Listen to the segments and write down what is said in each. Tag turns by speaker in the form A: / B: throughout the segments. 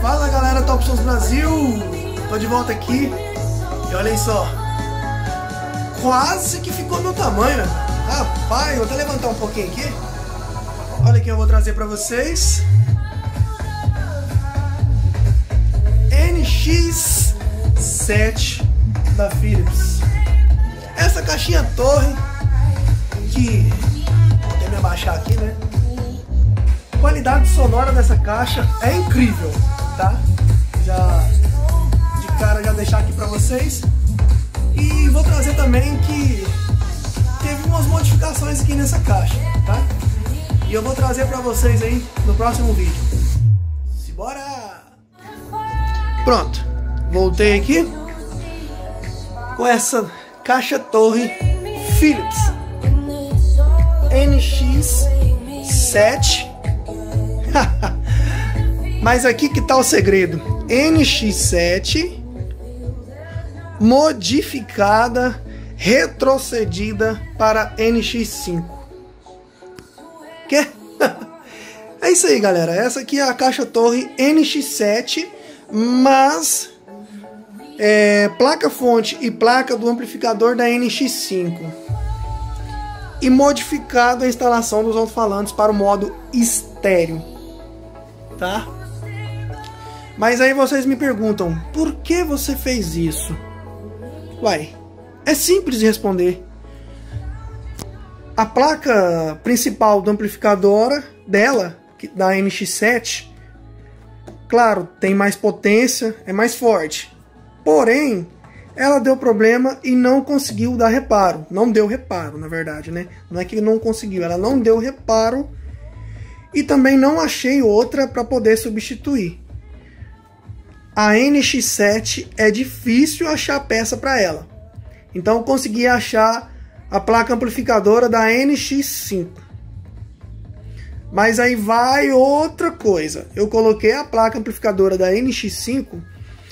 A: Fala galera Top Sons Brasil! Tô de volta aqui pouquinho aqui. Olha que eu vou trazer pra vocês. NX7 da Philips. Essa caixinha torre que vou até me abaixar aqui, né? Qualidade sonora dessa caixa é incrível, tá? Já de cara já deixar aqui pra vocês. E vou trazer também que teve umas modificações aqui nessa caixa, tá? E eu vou trazer pra vocês aí no próximo vídeo. Simbora! Pronto, voltei aqui com essa caixa torre Philips NX7 Mas aqui que tá o segredo. NX7 modificada, retrocedida para NX5. Que? É isso aí, galera. Essa aqui é a caixa torre NX7, mas é, placa fonte e placa do amplificador da NX5 e modificado a instalação dos alto-falantes para o modo estéreo, tá? Mas aí vocês me perguntam, por que você fez isso? Uai, é simples de responder. A placa principal do amplificador dela, da NX7, claro, tem mais potência, é mais forte. Porém, ela deu problema e não conseguiu dar reparo. Não deu reparo, na verdade, né? Não é que não conseguiu, ela não deu reparo e também não achei outra para poder substituir. A NX7 é difícil achar peça para ela. Então eu consegui achar a placa amplificadora da NX5. Mas aí vai outra coisa. Eu coloquei a placa amplificadora da NX5,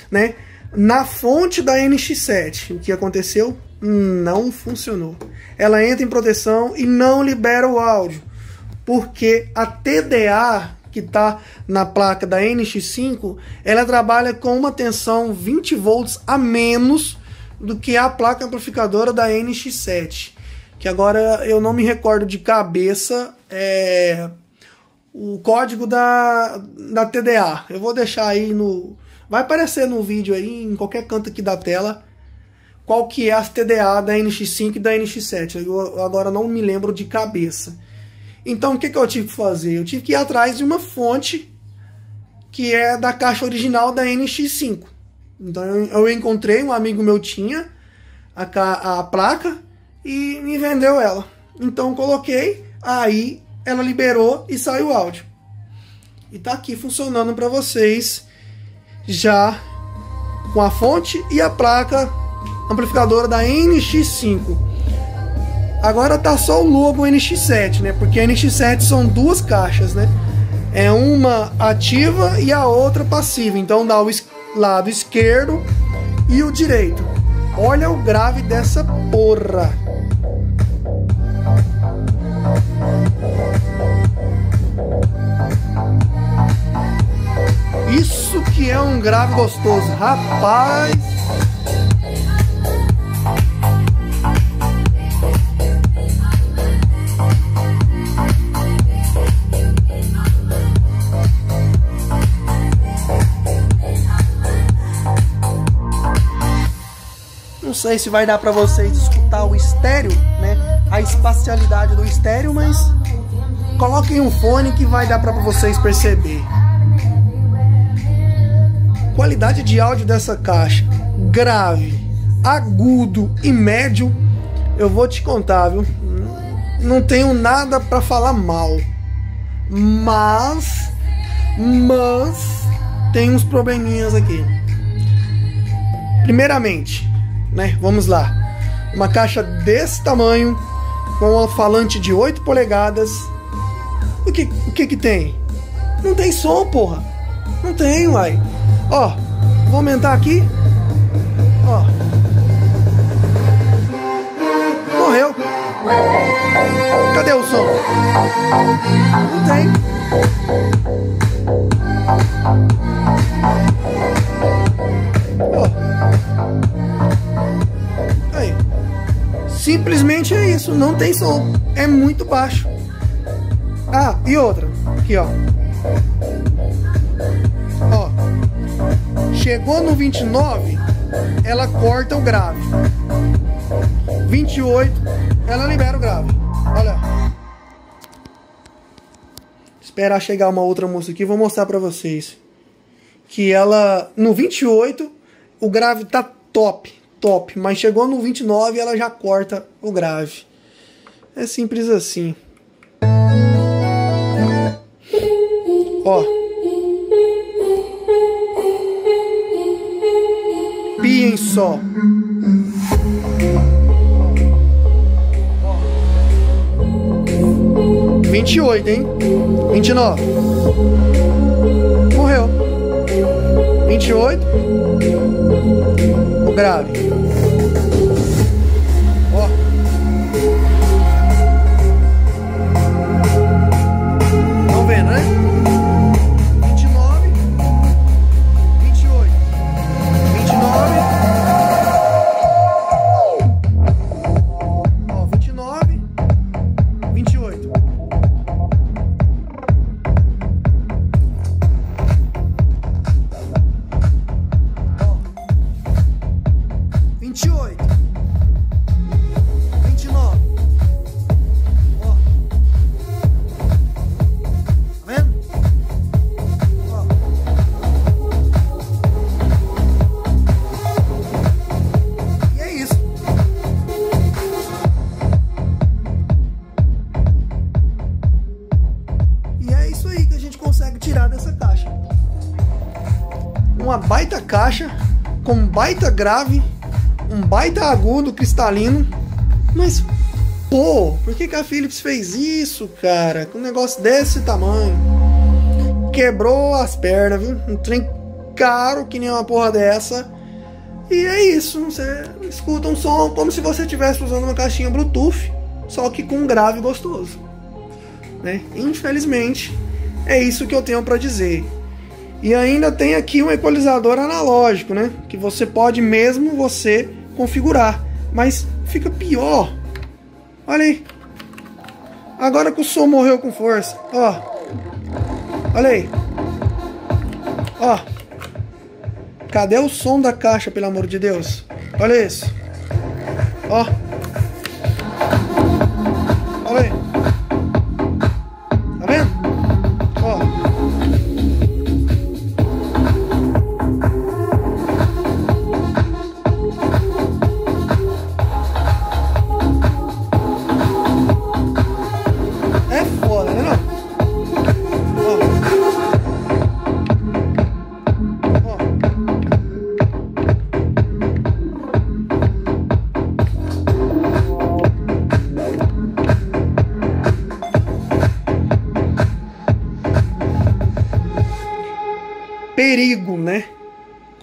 A: né? Na fonte da NX7, o que aconteceu? Não funcionou. Ela entra em proteção e não libera o áudio, porque a TDA que está na placa da NX5, ela trabalha com uma tensão 20 volts a menos do que a placa amplificadora da NX7, que agora eu não me recordo de cabeça é, o código da, da TDA. Eu vou deixar aí no Vai aparecer no vídeo aí, em qualquer canto aqui da tela, qual que é a TDA da NX5 e da NX7. Eu agora não me lembro de cabeça. Então o que, que eu tive que fazer? Eu tive que ir atrás de uma fonte que é da caixa original da NX5. Então eu encontrei, um amigo meu tinha a, a placa e me vendeu ela. Então coloquei, aí ela liberou e saiu o áudio. E tá aqui funcionando para vocês já com a fonte e a placa amplificadora da NX5. Agora tá só o logo NX7, né? Porque a NX7 são duas caixas, né? É uma ativa e a outra passiva. Então dá o lado esquerdo e o direito. Olha o grave dessa porra. Isso que é um grave gostoso, rapaz. Sei se vai dar para vocês escutar o estéreo, né? A espacialidade do estéreo, mas coloquem um fone que vai dar para vocês perceber qualidade de áudio dessa caixa, grave, agudo e médio, eu vou te contar, viu? Não tenho nada para falar mal. Mas mas tem uns probleminhas aqui. Primeiramente, né? Vamos lá. Uma caixa desse tamanho, com um falante de 8 polegadas. O que, o que que tem? Não tem som, porra. Não tem, uai. Ó, vou aumentar aqui. Ó. Morreu. Cadê o som? Não tem. Simplesmente é isso, não tem som. É muito baixo. Ah, e outra. Aqui, ó. Chegou no 29, ela corta o grave. 28, ela libera o grave. Olha. Esperar chegar uma outra música aqui, vou mostrar pra vocês. Que ela, no 28, o grave tá top, top. Mas chegou no 29, ela já corta o grave. É simples assim. Ó. Piem só. Vinte e oito, hein? Vinte e nove. Morreu. Vinte e oito. Grave. Ó. Estão vendo, né? Caixa com baita grave, um baita agudo cristalino. Mas, pô, por que, que a Philips fez isso, cara? Com um negócio desse tamanho. Quebrou as pernas, viu? Um trem caro que nem uma porra dessa. E é isso, você escuta um som como se você estivesse usando uma caixinha Bluetooth, só que com um grave gostoso. Né? Infelizmente, é isso que eu tenho para dizer. E ainda tem aqui um equalizador analógico, né? Que você pode mesmo você configurar, mas fica pior. Olha aí. Agora que o som morreu com força, ó. Olha aí. Ó. Cadê o som da caixa, pelo amor de Deus? Olha isso. Ó.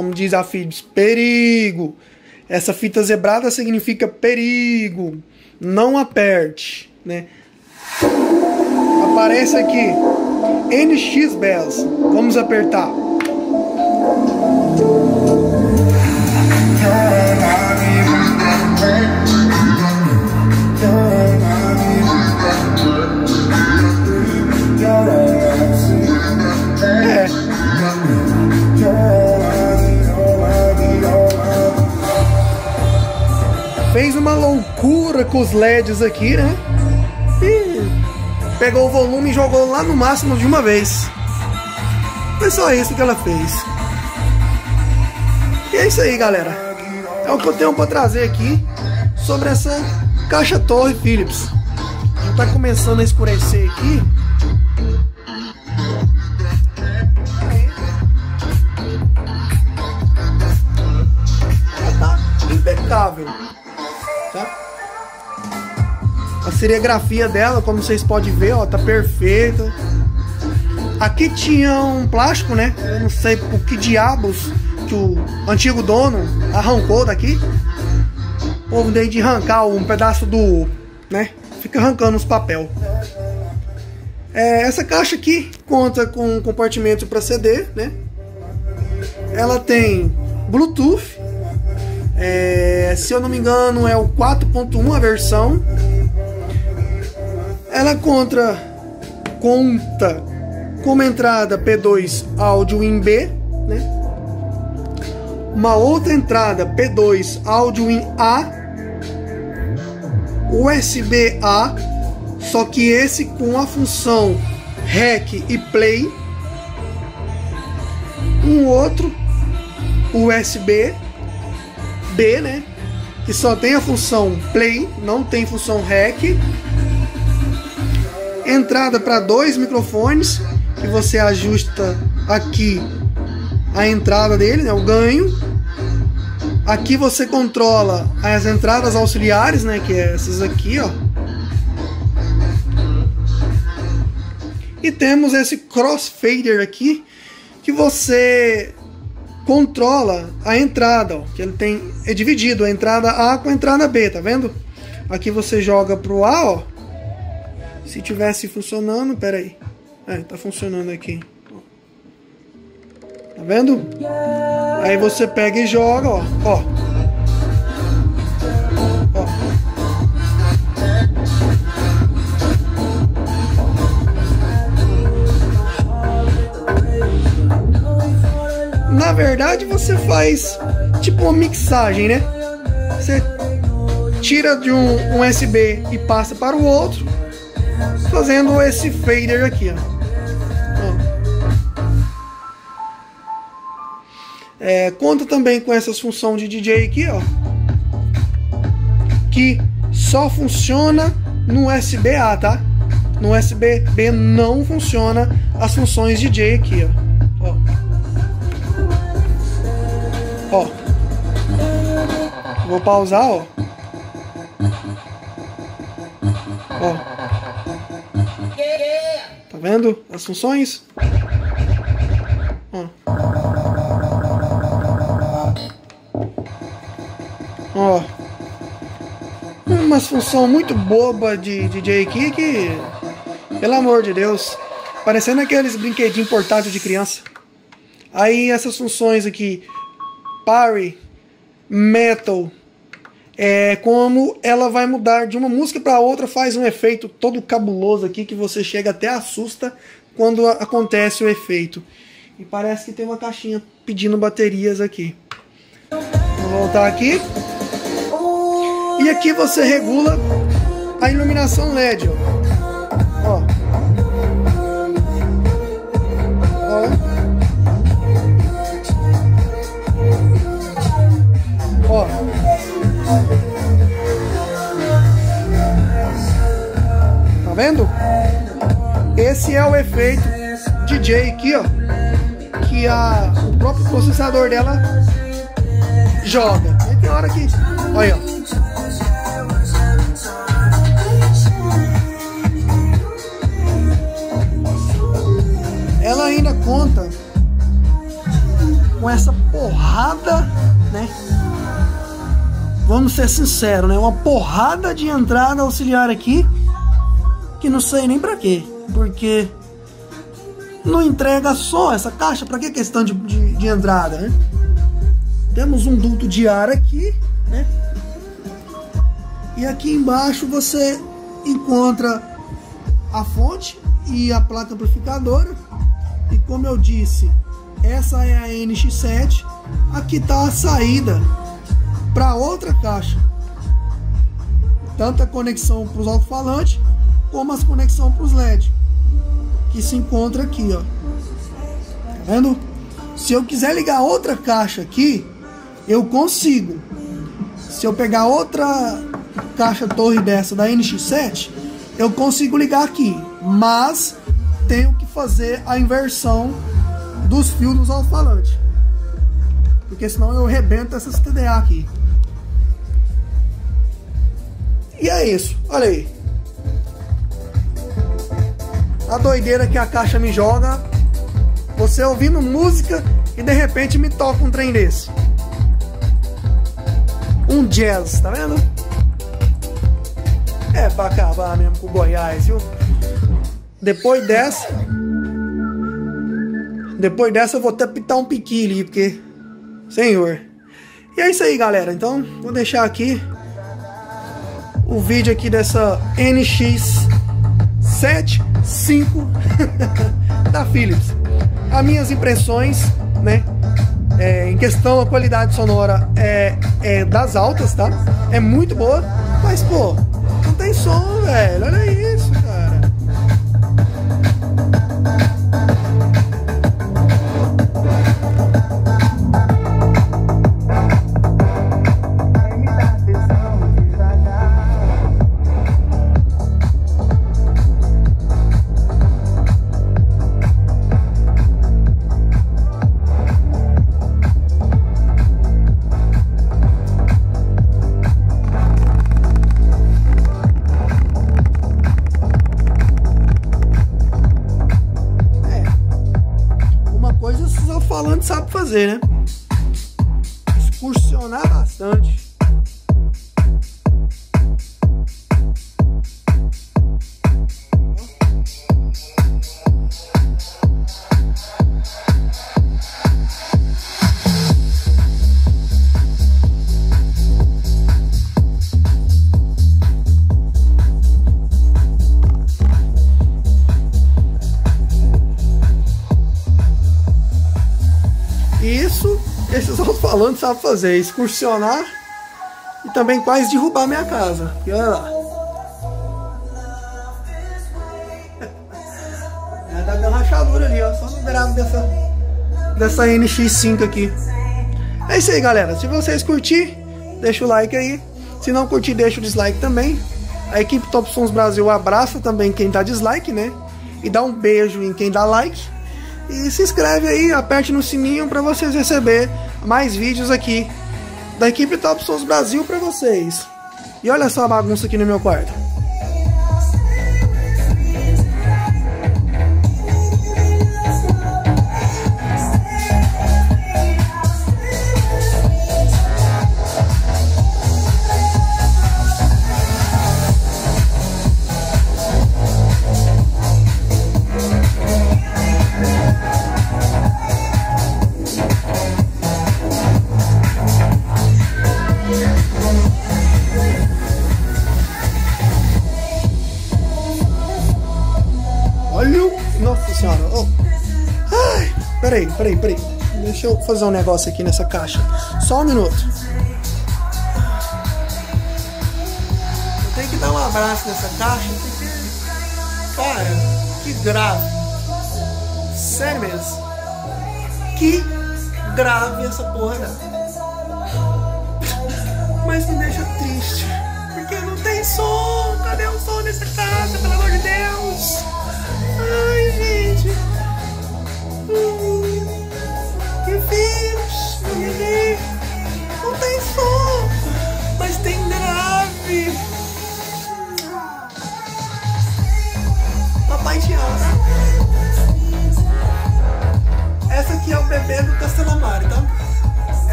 A: Como diz a Philips, perigo. Essa fita zebrada significa perigo. Não aperte, né? Aparece aqui NX Bells. Vamos apertar. Os LEDs aqui, né? E pegou o volume e jogou lá no máximo de uma vez. Foi só isso que ela fez. E é isso aí, galera. É o que eu tenho para trazer aqui sobre essa caixa torre Philips. Já tá começando a escurecer aqui. impecável. Tá? Serigrafia dela, como vocês podem ver, ó, tá perfeita. Aqui tinha um plástico, né? Eu não sei por que diabos que o antigo dono arrancou daqui. O povo de arrancar um pedaço do, né? Fica arrancando os papel. É, essa caixa aqui conta com um compartimento para CD, né? Ela tem Bluetooth. É, se eu não me engano, é o 4.1 a versão. Ela conta, conta com uma entrada P2 áudio em B, né? Uma outra entrada P2 áudio em A, USB A, só que esse com a função REC e Play. Um outro USB B, né? Que só tem a função Play, não tem função REC. Entrada para dois microfones que você ajusta aqui a entrada dele, né, o ganho. Aqui você controla as entradas auxiliares, né, que é essas aqui, ó. E temos esse crossfader aqui que você controla a entrada, ó, que ele tem é dividido a entrada A com a entrada B, tá vendo? Aqui você joga pro A, ó. Se tivesse funcionando, pera aí. É, tá funcionando aqui. Tá vendo? Aí você pega e joga, ó. Ó. Na verdade, você faz tipo uma mixagem, né? Você tira de um, um USB e passa para o outro, fazendo esse fader aqui, ó. É, conta também com essas funções de DJ aqui, ó. Que só funciona no USB-A, tá? No USB-B não funciona as funções DJ aqui, ó. Ó. ó. Vou pausar, ó. Ó. Vendo as funções? Ó. Uma função muito boba de DJ aqui que. Pelo amor de Deus. Parecendo aqueles brinquedinhos portáteis de criança. Aí essas funções aqui. Parry. Metal. É como ela vai mudar de uma música para outra, faz um efeito todo cabuloso aqui que você chega até assusta quando acontece o efeito. E parece que tem uma caixinha pedindo baterias aqui. Vou voltar aqui. E aqui você regula a iluminação LED, ó. Tá vendo? Esse é o efeito DJ aqui, ó. Que a, o próprio processador dela joga. E tem hora que. Olha, ó. ela ainda conta com essa porrada, né? Vamos ser sinceros, né? Uma porrada de entrada auxiliar aqui que não sei nem para quê, porque não entrega só essa caixa, para que questão de, de, de entrada, né? Temos um duto de ar aqui, né? E aqui embaixo você encontra a fonte e a placa amplificadora e como eu disse, essa é a NX7. Aqui está a saída para outra caixa. Tanto a conexão para os alto-falantes, como as conexões para os LED. Que se encontra aqui, ó. Tá vendo? Se eu quiser ligar outra caixa aqui, eu consigo. Se eu pegar outra caixa torre dessa da NX7, eu consigo ligar aqui. Mas tenho que fazer a inversão dos fios dos alto-falantes. Porque senão eu rebento essas TDA aqui. E é isso, olha aí. A doideira que a caixa me joga. Você ouvindo música e de repente me toca um trem desse. Um jazz, tá vendo? É pra acabar mesmo com o Goiás, viu? Depois dessa. Depois dessa eu vou até pitar um piqui ali, porque. Senhor. E é isso aí, galera. Então, vou deixar aqui o vídeo aqui dessa NX75 da Philips. As minhas impressões, né? É, em questão da qualidade sonora é, é das altas, tá? É muito boa, mas pô, não tem som, velho. Olha isso, fazer, né? Alto-falantes sabem fazer, excursionar e também quase derrubar minha casa. E olha lá. É, tá dando rachadura ali, ó, só no grave dessa, dessa NX5 aqui. É isso aí, galera. Se vocês curtir, deixa o like aí. Se não curtir, deixa o dislike também. A equipe Top Sons Brasil abraça também quem dá dislike, né? E dá um beijo em quem dá like. E se inscreve aí, aperte no sininho para vocês receber mais vídeos aqui da equipe Top Sons Brasil para vocês. E olha só a bagunça aqui no meu quarto. Peraí, peraí, peraí. Deixa eu fazer um negócio aqui nessa caixa. Só um minuto. Eu tenho que dar um abraço nessa caixa. Cara, que grave. Sério mesmo. Que grave essa porra, né? Mas me deixa triste. Porque não tem som. Cadê o som nessa caixa, pelo amor de Deus? Ai, gente.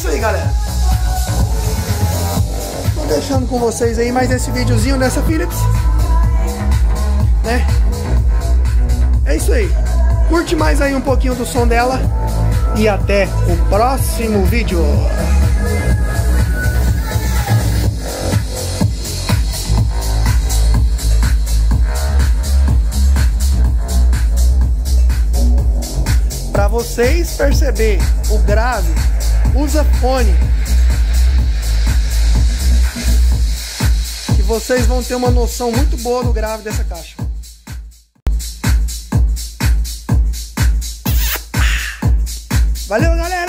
A: Isso aí, galera deixando com vocês aí mais esse videozinho dessa Philips. Né? É isso aí. Curte mais aí um pouquinho do som dela. E até o próximo vídeo. Para vocês perceber o grave, usa fone vocês vão ter uma noção muito boa do grave dessa caixa. Valeu, galera!